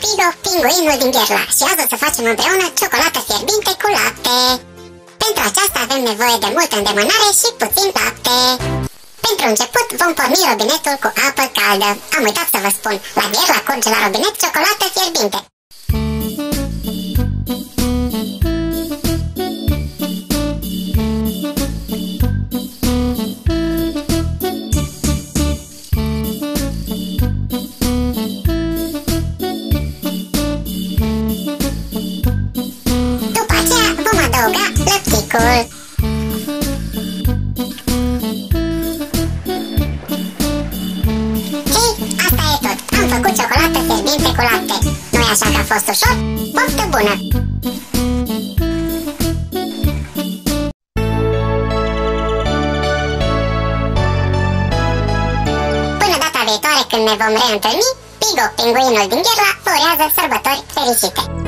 Pigo, pinguinul din Gherla și azi o să facem împreună ciocolată fierbinte cu lapte. Pentru aceasta avem nevoie de multă îndemânare și puțin lapte. Pentru început vom porni robinetul cu apă caldă. Am uitat să vă spun, la Gherla curge la robinet ciocolată fierbinte. Lăpticul. Hei, asta e tot. Am făcut ciocolată fierbinte cu lapte. nu e așa că a fost ușor? Poftă bună! Până data viitoare când ne vom reîntâlni, Pigo, pinguinul din Gherla, vă urează sărbători fericite!